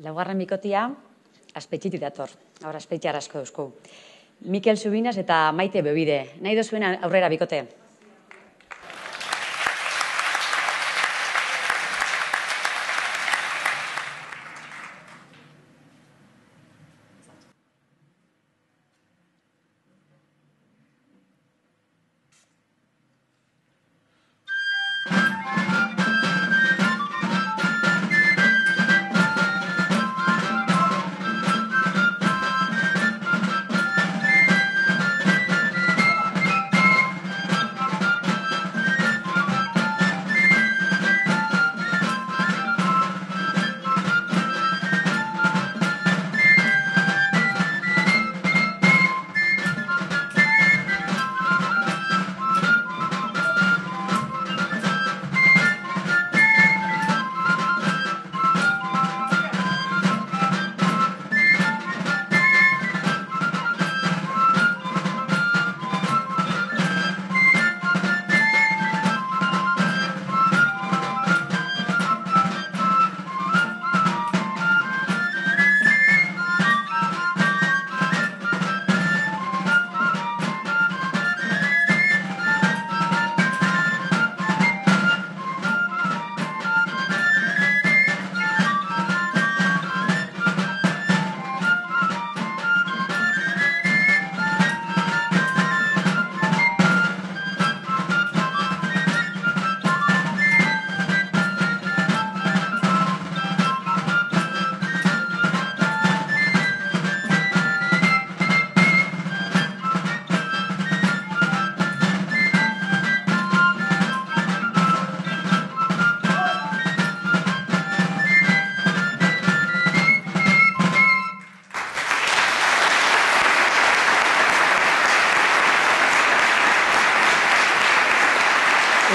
Laugarren bikotia, aspetxitik dator. Ahora aspetxar asko eusko. Mikel Subinas eta Maite Bebide. Nahi dozuen aurrera bikote.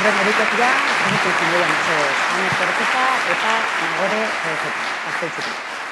Dut ikin dira, mesedez. Ana Zorketa eta Nagore Zorketa. Azte